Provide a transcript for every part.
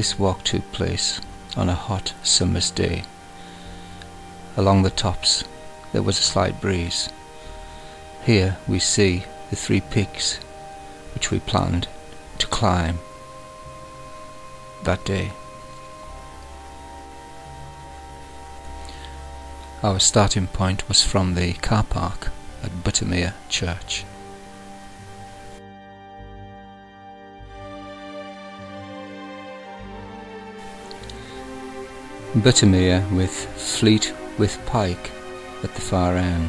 This walk took place on a hot summer's day. Along the tops there was a slight breeze. Here we see the three peaks which we planned to climb that day. Our starting point was from the car park at Buttermere Church. Buttermere with Fleet with Pike at the far end.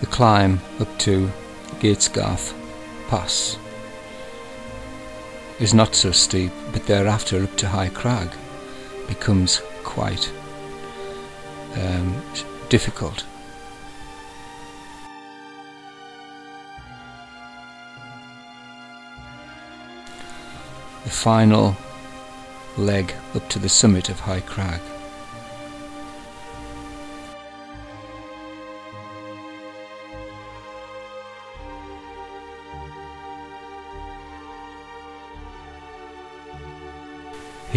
The climb up to Gatesgarth Pass is not so steep, but thereafter up to High Crag becomes quite um, difficult. The final leg up to the summit of High Crag.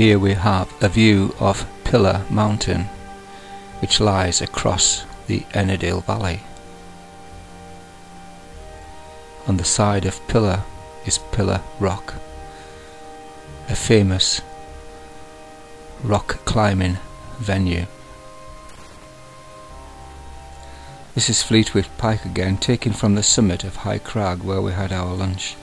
Here we have a view of Pillar Mountain, which lies across the Ennerdale Valley. On the side of Pillar is Pillar Rock, a famous rock climbing venue. This is Fleetwith Pike again, taken from the summit of High Crag where we had our lunch.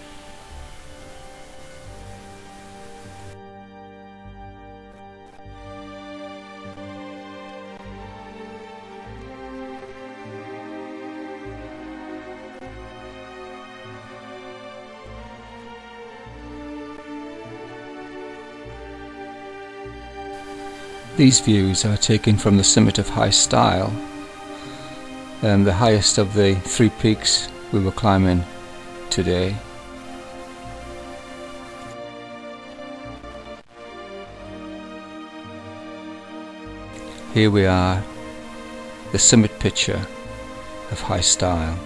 These views are taken from the summit of High Stile, and um, the highest of the three peaks we were climbing today. Here we are, the summit picture of High Stile.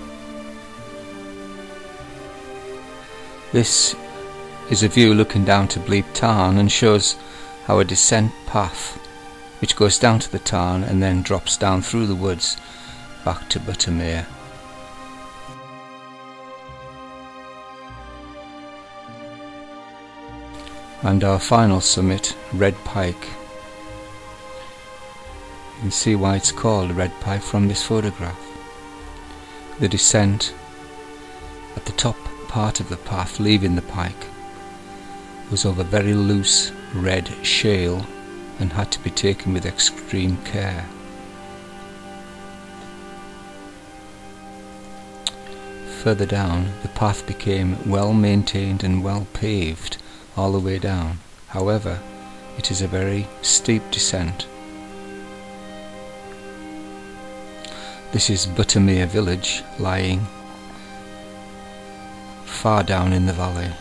This is a view looking down to Bleep Tarn and shows our descent path which goes down to the tarn and then drops down through the woods back to Buttermere. And our final summit, Red Pike. You can see why it's called Red Pike from this photograph. The descent at the top part of the path leaving the pike was over very loose red shale and had to be taken with extreme care. Further down, the path became well maintained and well paved all the way down. However, it is a very steep descent. This is Buttermere village lying far down in the valley.